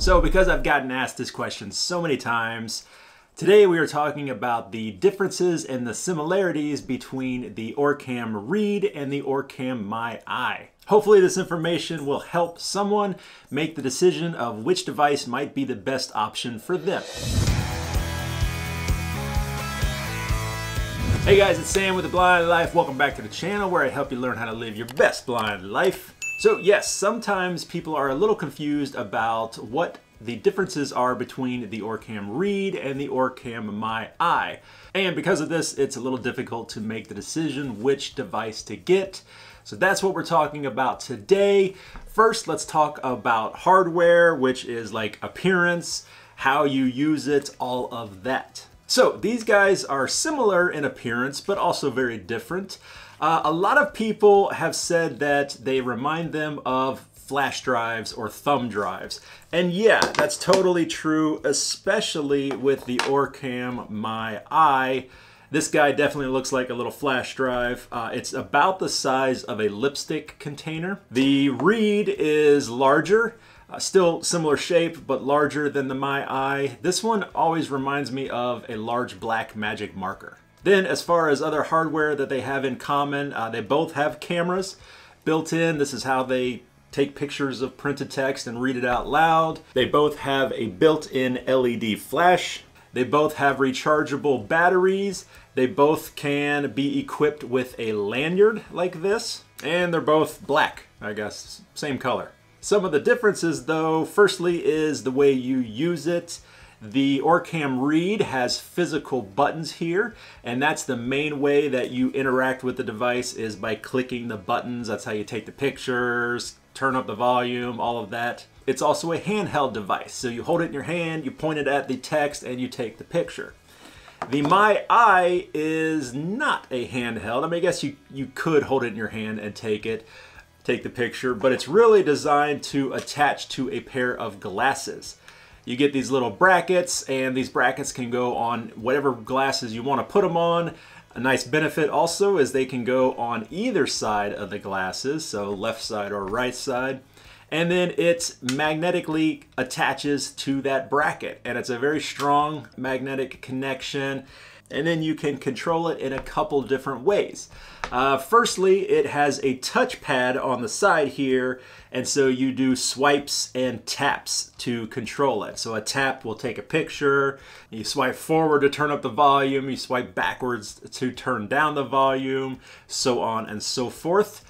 So because I've gotten asked this question so many times, today we are talking about the differences and the similarities between the Orcam Read and the Orcam My Eye. Hopefully this information will help someone make the decision of which device might be the best option for them. Hey guys, it's Sam with The Blind Life. Welcome back to the channel where I help you learn how to live your best blind life. So yes, sometimes people are a little confused about what the differences are between the Orcam Read and the Orcam My Eye. And because of this, it's a little difficult to make the decision which device to get. So that's what we're talking about today. First, let's talk about hardware, which is like appearance, how you use it, all of that. So these guys are similar in appearance, but also very different. Uh, a lot of people have said that they remind them of flash drives or thumb drives. And yeah, that's totally true, especially with the Orcam My Eye. This guy definitely looks like a little flash drive. Uh, it's about the size of a lipstick container. The Read is larger, uh, still similar shape, but larger than the My Eye. This one always reminds me of a large black magic marker. Then as far as other hardware that they have in common, uh, they both have cameras built in. This is how they take pictures of printed text and read it out loud. They both have a built-in LED flash. They both have rechargeable batteries. They both can be equipped with a lanyard like this. And they're both black, I guess, same color. Some of the differences though, firstly is the way you use it. The Orcam Read has physical buttons here, and that's the main way that you interact with the device is by clicking the buttons. That's how you take the pictures, turn up the volume, all of that. It's also a handheld device, so you hold it in your hand, you point it at the text, and you take the picture. The My Eye is not a handheld. I mean, I guess you, you could hold it in your hand and take it, take the picture, but it's really designed to attach to a pair of glasses you get these little brackets and these brackets can go on whatever glasses you want to put them on. A nice benefit also is they can go on either side of the glasses, so left side or right side. And then it magnetically attaches to that bracket and it's a very strong magnetic connection and then you can control it in a couple different ways. Uh, firstly, it has a touchpad on the side here, and so you do swipes and taps to control it. So a tap will take a picture, you swipe forward to turn up the volume, you swipe backwards to turn down the volume, so on and so forth.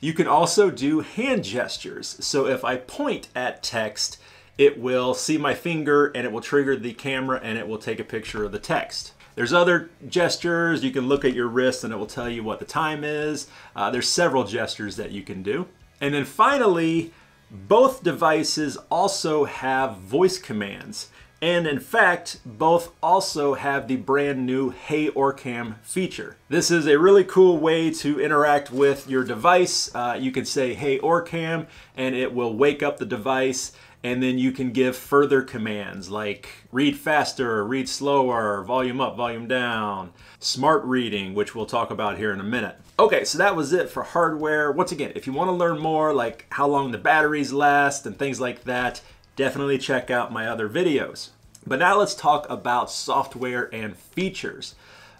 You can also do hand gestures. So if I point at text, it will see my finger and it will trigger the camera and it will take a picture of the text. There's other gestures. You can look at your wrist and it will tell you what the time is. Uh, there's several gestures that you can do. And then finally, both devices also have voice commands. And in fact, both also have the brand new Hey Orcam feature. This is a really cool way to interact with your device. Uh, you can say Hey Orcam and it will wake up the device and then you can give further commands like read faster, read slower, volume up, volume down, smart reading, which we'll talk about here in a minute. Okay, so that was it for hardware. Once again, if you want to learn more like how long the batteries last and things like that, definitely check out my other videos. But now let's talk about software and features.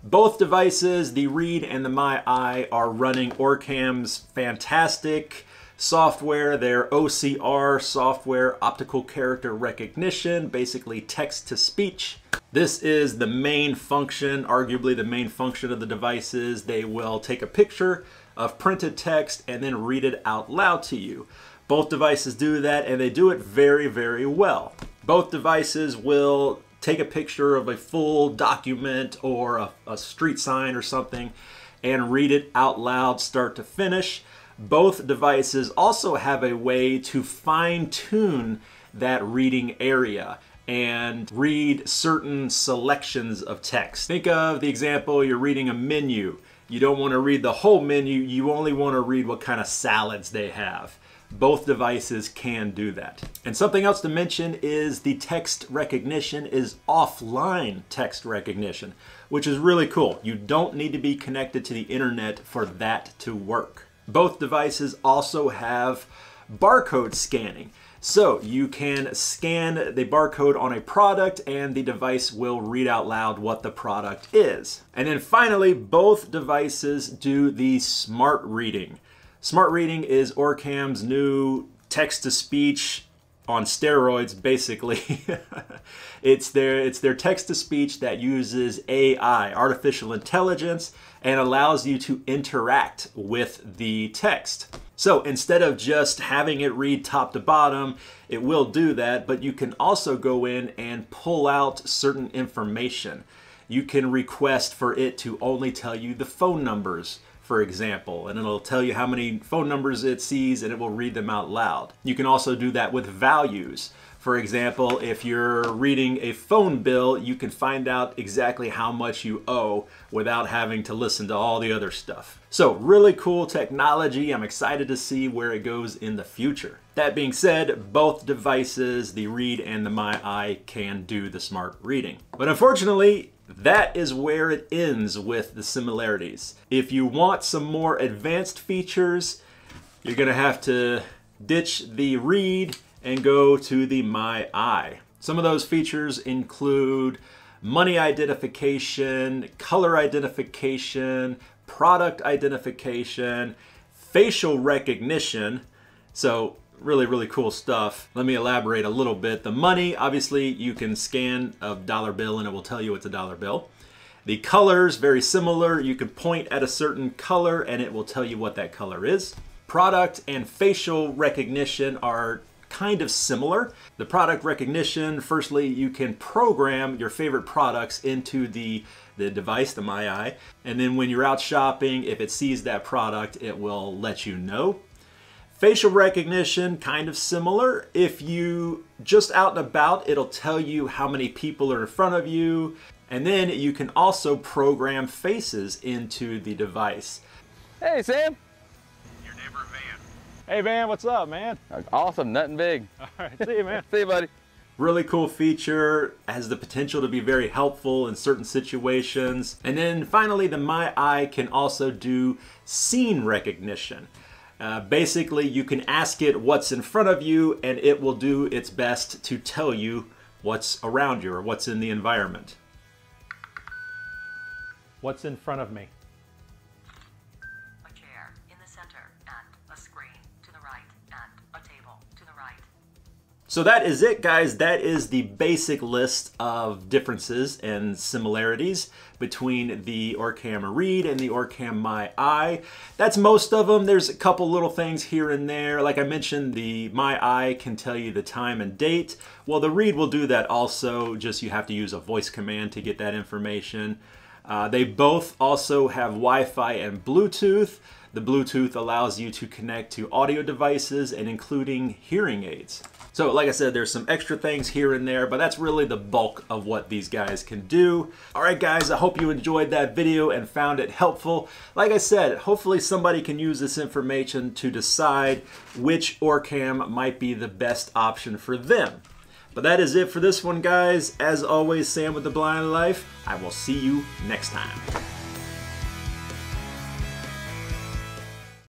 Both devices, the Read and the My Eye, are running Orcam's fantastic software, their OCR software, optical character recognition, basically text to speech. This is the main function, arguably the main function of the devices. They will take a picture of printed text and then read it out loud to you. Both devices do that and they do it very, very well. Both devices will take a picture of a full document or a, a street sign or something and read it out loud start to finish. Both devices also have a way to fine tune that reading area and read certain selections of text. Think of the example you're reading a menu. You don't want to read the whole menu, you only want to read what kind of salads they have. Both devices can do that. And something else to mention is the text recognition is offline text recognition, which is really cool. You don't need to be connected to the internet for that to work. Both devices also have barcode scanning. So you can scan the barcode on a product and the device will read out loud what the product is. And then finally, both devices do the smart reading. Smart reading is Orcam's new text-to-speech on steroids basically. It's their it's their text to speech that uses AI artificial intelligence and allows you to interact with the text. So instead of just having it read top to bottom it will do that but you can also go in and pull out certain information. You can request for it to only tell you the phone numbers for example, and it'll tell you how many phone numbers it sees and it will read them out loud. You can also do that with values. For example, if you're reading a phone bill, you can find out exactly how much you owe without having to listen to all the other stuff. So really cool technology. I'm excited to see where it goes in the future. That being said, both devices, the Read and the My Eye, can do the smart reading. But unfortunately, that is where it ends with the similarities. If you want some more advanced features, you're gonna have to ditch the read and go to the My Eye. Some of those features include money identification, color identification, product identification, facial recognition. So really, really cool stuff. Let me elaborate a little bit. The money, obviously, you can scan a dollar bill and it will tell you it's a dollar bill. The colors, very similar. You can point at a certain color and it will tell you what that color is. Product and facial recognition are kind of similar. The product recognition, firstly, you can program your favorite products into the, the device, the My Eye, and then when you're out shopping, if it sees that product, it will let you know. Facial recognition, kind of similar. If you just out and about, it'll tell you how many people are in front of you. And then you can also program faces into the device. Hey, Sam. Your neighbor Van. Hey, Van, what's up, man? Awesome, nothing big. All right, see you, man. see you, buddy. Really cool feature, has the potential to be very helpful in certain situations. And then finally, the My Eye can also do scene recognition. Uh, basically, you can ask it what's in front of you, and it will do its best to tell you what's around you or what's in the environment. What's in front of me? So that is it, guys. That is the basic list of differences and similarities between the Orcam Read and the Orcam My Eye. That's most of them. There's a couple little things here and there. Like I mentioned, the My Eye can tell you the time and date. Well, the Read will do that also, just you have to use a voice command to get that information. Uh, they both also have Wi-Fi and Bluetooth. The Bluetooth allows you to connect to audio devices and including hearing aids. So like I said, there's some extra things here and there, but that's really the bulk of what these guys can do. All right, guys, I hope you enjoyed that video and found it helpful. Like I said, hopefully somebody can use this information to decide which Orcam might be the best option for them. But that is it for this one, guys. As always, Sam with The Blind Life. I will see you next time.